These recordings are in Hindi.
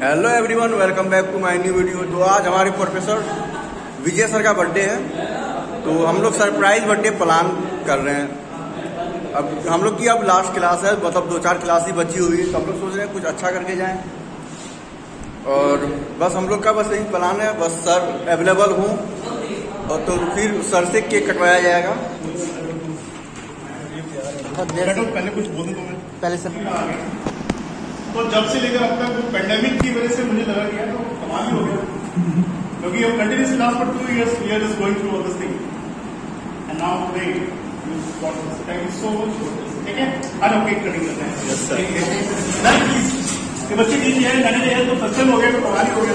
Hello everyone welcome back to my new video तो आज हमारे प्रोफेसर विजय सर का बर्थडे है। तो हम लोग सरप्राइज़ बर्थडे प्लान कर रहे हैं। अब हम लोग की अब लास्ट क्लास है मतलब दो चार क्लास ही बची हुई। है तो हम लोग सोच रहे हैं कुछ अच्छा करके जाएँ। और बस हम लोग का बस यही प्लान है बस सर अवेलेबल हूँ। और तो फिर सर से केक कटवाया जाएगा। पहले कुछ बोल पहले सर तो जब से लेकर अब तक वो पेंडेमिक की वजह से मुझे लगा गया तो कमाल ही हो गया क्योंकि हम continuously last for two years we are just going through all this thing and now today you got this thank you so much ठीक है हम केक कटिंग करते हैं यस सर नहीं प्लीज़ ये बच्चे की है मैंने ये तो सत्संग हो गया तो कमाल ही हो गया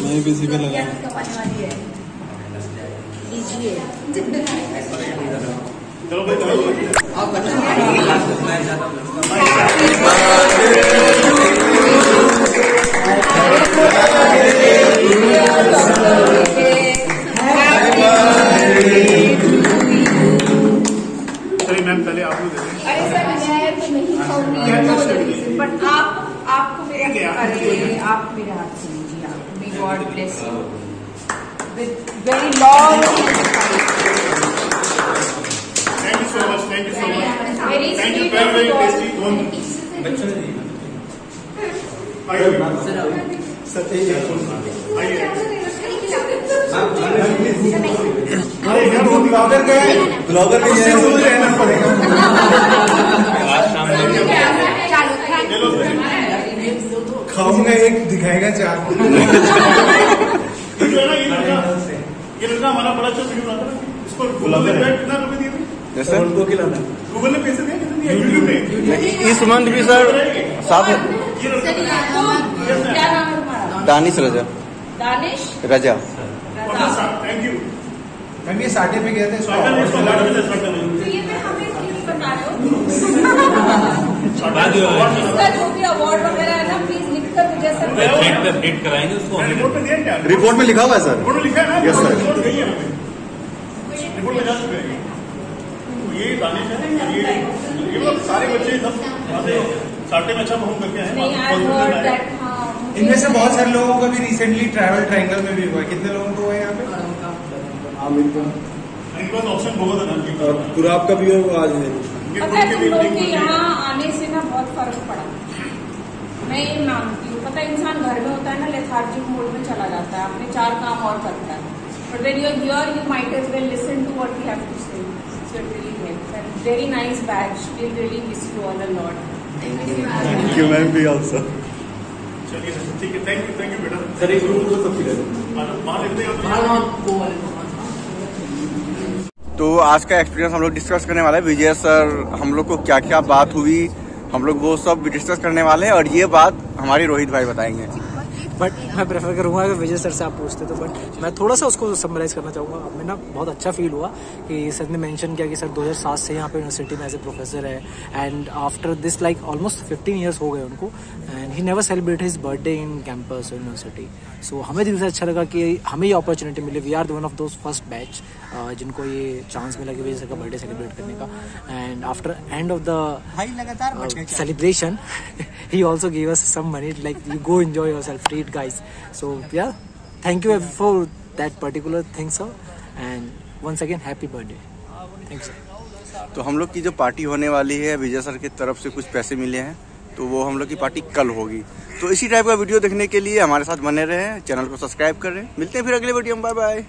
मैं भी इसी पे लगा चलो भाई चलो। चलिए मैम पहले आप लोग अरे सर मैं तो नहीं खाऊँगी बट आप आपको मेरे है, आप अरे लीजिए। आप मेरे हाथ से लीजिए आप may God bless you with very long thank you so much thank you so much very thank you sweet very very tasty दोनों आइए आइए अरे यार ब्लॉगर गए ब्लॉगर भी है। रहना पड़ेगा। चलो। खाऊँगा एक दिखाएगा चार। ये जो है ना ये लड़का ये लड़का हमारा बड़ा अच्छा वीडियो बनाता है इसको गूगल ने पेड कितना रुपए दिए थे उनको खिलाना गूगल ने पैसे दिए कितने दिए यूट्यूब ने इस मंथ भी सर साथ ये लड़का क्या नाम तुम्हारा Danish Raza. Danish Raza. Thank you ma'am ये साढ़े पे गया था स्वागत इसको में स्वागत है तो ये मैं हमें बता रहे हो इसका जो भी अवार्ड वगैरह है ना प्लीज़ लिख कर मुझे सर हिट कराएँगे उसको रिपोर्ट में दिया क्या? रिपोर्ट में लिखा हुआ है सर रिपोर्ट में लिखा है ना? Yes, sir. रिपोर्ट गई है रिपोर्ट में जा चुके हैं। तो ये दानिश है ये ये लोग सारे बच्चे सब साटे में अच्छा परफॉर्म करके आए हाँ। इनमें से बहुत सारे लोगों का भी रिसेंटली ट्रैवल ट्रायंगल में भी हुआ है। कितने लोगों को हुआ है यहाँ पे? इनके पास ऑप्शन बहुत है ना का भी आज है है। यहाँ आने से ना बहुत फ़र्क पड़ा। मैं ये मानती हूँ। पता है इंसान लेथार्जिक मोड में चला जाता है अपने चार काम और करता है। But when you hear you might as well listen to what you have to say so it really helps and very nice batch will really miss you all a lot thank you ma'am भी ऑल्सो चलिए ठीक है थैंक यू थैंक यू बेटा सर एक ग्रुप को सब वहाँ लेते हैं। तो आज का एक्सपीरियंस हम लोग डिस्कस करने वाले हैं। विजय सर हम लोग को क्या क्या बात हुई? हम लोग वो सब डिस्कस करने वाले हैं और ये बात हमारे रोहित भाई बताएँगे। बट मैं प्रेफर करूँगा अगर विजय सर से आप पूछते तो बट मैं थोड़ा सा उसको समराइज करना चाहूँगा। हमें ना बहुत अच्छा फील हुआ कि सर ने मेंशन किया कि सर 2007 से यहाँ पे यूनिवर्सिटी में एज ए प्रोफेसर है and after this like almost fifteen years हो गए उनको and he never celebrate his birthday in campus university so हमें दिल से अच्छा लगा कि हमें ये opportunity milli. We are the one of those first batch जिनको ये चांस मिला कि विजय सर का बर्थडे सेलिब्रेट करने का। And after end of the celebration he also gave us some money like you go enjoy yourself treat guys so yeah thank you for that particular thing sir and once again happy birthday thanks sir तो हम लोग की जो पार्टी होने वाली है विजय सर की तरफ़ से कुछ पैसे मिले हैं तो वो हम लोग की पार्टी कल होगी तो इसी टाइप का वीडियो देखने के लिए हमारे साथ बने रहे चैनल को सब्सक्राइब करें मिलते हैं फिर अगले वीडियो में बाय बाय